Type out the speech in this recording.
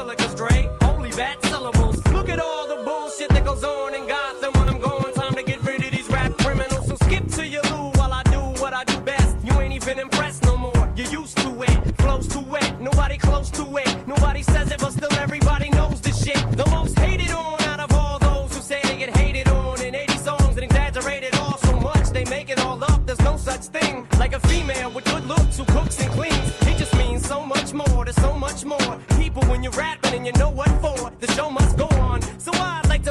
Cause Dre, only bad syllables. Look at all the bullshit that goes on in Gotham when I'm going. Time to get rid of these rap criminals. So skip to your loo while I do what I do best. You ain't even impressed no more. You're used to it. Flows too wet. Nobody close to it. Nobody says it, but still everybody knows the shit. The most hated on out of all those who say they get hated on in 80 songs and exaggerated all so much they make it all up. There's no such thing like a female with good looks who cooks and cleans. It just means when you're rapping and you know what for. The show must go on. So I'd like to